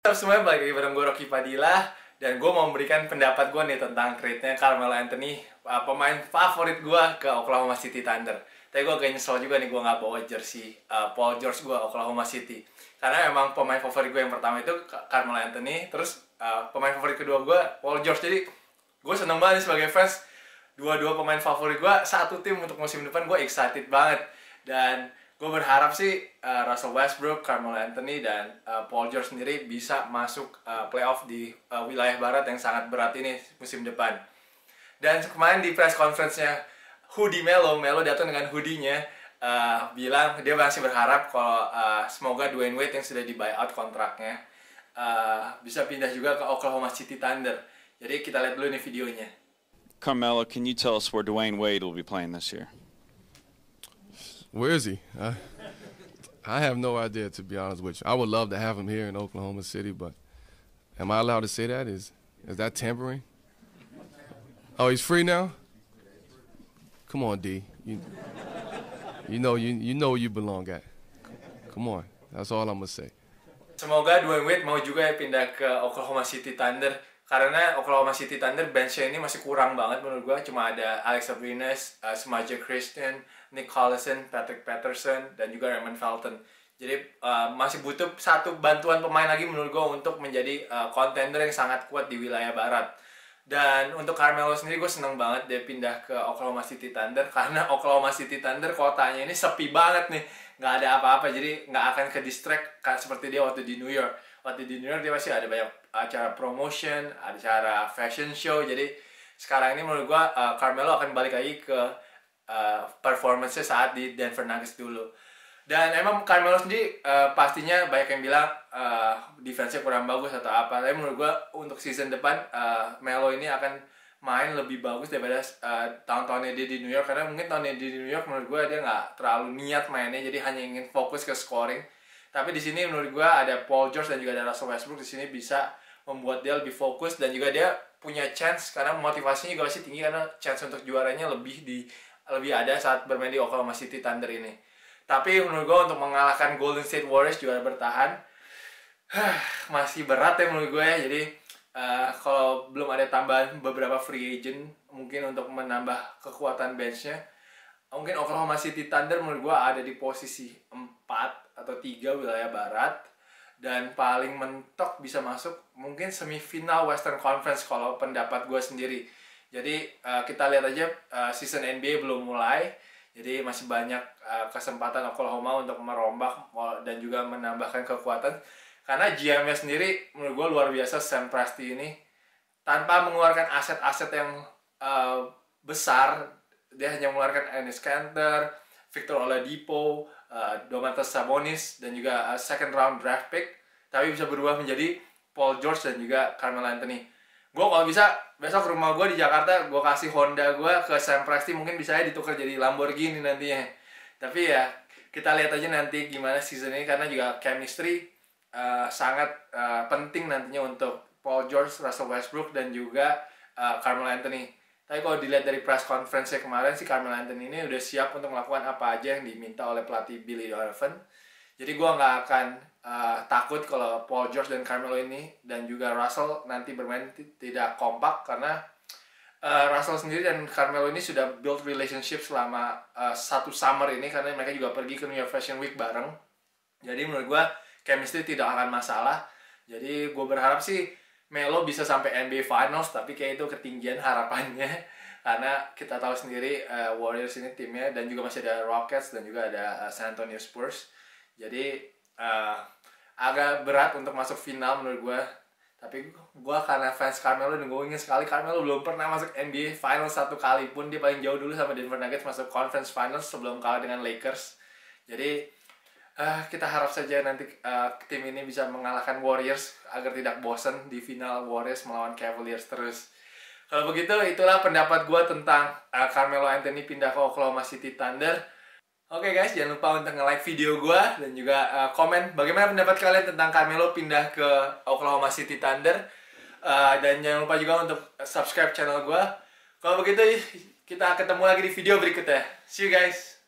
Halo semuanya, balik lagi bareng gue Rocky Padilla Dan gue mau memberikan pendapat gue nih tentang trade-nya Carmelo Anthony uh, Pemain favorit gue ke Oklahoma City Thunder. Tapi gue agak nyesel juga nih gue gak bawa jersey uh, Paul George gue Oklahoma City. Karena emang pemain favorit gue yang pertama itu Carmelo Anthony Terus uh, pemain favorit kedua gue Paul George. Jadi gue seneng banget nih sebagai fans. Dua-dua pemain favorit gue Satu tim untuk musim depan gue excited banget. Dan gue berharap sih uh, Russell Westbrook, Carmelo Anthony dan uh, Paul George sendiri bisa masuk uh, playoff di uh, wilayah barat yang sangat berat ini musim depan. Dan kemarin di press conference-nya Hoodie Melo, Melo datang dengan hoodie-nya uh, bilang dia masih berharap kalau uh, semoga Dwayne Wade yang sudah di buyout kontraknya uh, bisa pindah juga ke Oklahoma City Thunder. Jadi kita lihat dulu nih videonya. Carmelo, can you tell us where Dwayne Wade will be playing this year? Where is he? I, I have no idea, to be honest with you. I would love to have him here in Oklahoma City, but am I allowed to say that? Is is that tampering? Oh, he's free now. Come on, D. You, you know you you know you belong at. Come on. That's all I'm gonna say. Semoga Dwayne Wade mau juga ya pindah ke Oklahoma City Thunder karena Oklahoma City Thunder benchnya ini masih kurang banget menurut gua cuma ada Alex Abrines, uh, Samaje Christian, Nick Collison, Patrick Patterson dan juga Raymond Felton. Jadi uh, masih butuh satu bantuan pemain lagi menurut gua untuk menjadi uh, yang sangat kuat di wilayah barat. Dan untuk Carmelo sendiri gue seneng banget dia pindah ke Oklahoma City Thunder. Karena Oklahoma City Thunder kotanya ini sepi banget nih. Nggak ada apa-apa jadi nggak akan ke distract seperti dia waktu di New York. Waktu di New York dia masih ada banyak acara promotion acara fashion show. Jadi sekarang ini menurut gue uh, Carmelo akan balik lagi ke uh, performance saat di Denver Nuggets dulu dan emang Carmelo sendiri uh, pastinya banyak yang bilang uh, defense-nya kurang bagus atau apa. Tapi menurut gue untuk season depan uh, Melo ini akan main lebih bagus daripada uh, tahun-tahunnya dia di New York karena mungkin tahunnya dia di New York menurut gue dia nggak terlalu niat mainnya jadi hanya ingin fokus ke scoring. Tapi di sini menurut gue ada Paul George dan juga ada Russell Westbrook di sini bisa membuat dia lebih fokus dan juga dia punya chance karena motivasinya juga masih tinggi karena chance untuk juaranya lebih di lebih ada saat bermain di Oklahoma City Thunder ini. Tapi menurut gue untuk mengalahkan Golden State Warriors juara bertahan masih berat ya menurut gue ya. Jadi uh, kalau belum ada tambahan beberapa free agent mungkin untuk menambah kekuatan benchnya mungkin Oklahoma City Thunder menurut gue ada di posisi 4 atau 3 wilayah barat dan paling mentok bisa masuk mungkin semifinal Western Conference kalau pendapat gue sendiri. Jadi uh, kita lihat aja uh, season NBA belum mulai jadi masih banyak uh, kesempatan Oklahoma untuk merombak dan juga menambahkan kekuatan. Karena GM-nya sendiri menurut gue luar biasa Sam Presti ini. Tanpa mengeluarkan aset-aset yang uh, besar dia hanya mengeluarkan Enes Kanter, Victor Oladipo, uh, Domantas Sabonis dan juga uh, second round draft pick. Tapi bisa berubah menjadi Paul George dan juga Carmelo Anthony gue kalau bisa besok rumah gue di Jakarta gue kasih Honda gue ke Sam Presti mungkin bisa ya ditukar jadi Lamborghini nantinya. Tapi ya kita lihat aja nanti gimana season ini karena juga chemistry uh, sangat uh, penting nantinya untuk Paul George, Russell Westbrook dan juga uh, Carmelo Anthony. Tapi kalau dilihat dari press conference kemarin sih Carmelo Anthony ini udah siap untuk melakukan apa aja yang diminta oleh pelatih Billy Donovan jadi gue nggak akan uh, takut kalau Paul George dan Carmelo ini dan juga Russell nanti bermain tidak kompak karena uh, Russell sendiri dan Carmelo ini sudah build relationship selama uh, satu summer ini karena mereka juga pergi ke New York Fashion Week bareng. Jadi menurut gue chemistry tidak akan masalah. Jadi gue berharap sih Melo bisa sampai NBA Finals tapi kayak itu ketinggian harapannya karena kita tahu sendiri uh, Warriors ini timnya dan juga masih ada Rockets dan juga ada uh, San Antonio Spurs jadi uh, agak berat untuk masuk final menurut gue tapi gue karena fans Carmelo dan gue ingin sekali Carmelo belum pernah masuk NBA Finals satu kali pun dia paling jauh dulu sama Denver Nuggets masuk Conference Finals sebelum kalah dengan Lakers. Jadi uh, kita harap saja nanti uh, tim ini bisa mengalahkan Warriors agar tidak bosan di final Warriors melawan Cavaliers terus. Kalau begitu itulah pendapat gue tentang uh, Carmelo Anthony pindah ke Oklahoma City Thunder Oke okay guys, jangan lupa untuk nge-like video gue dan juga uh, komen bagaimana pendapat kalian tentang Carmelo pindah ke Oklahoma City Thunder. Uh, dan jangan lupa juga untuk subscribe channel gue. Kalau begitu, kita ketemu lagi di video berikutnya. See you guys!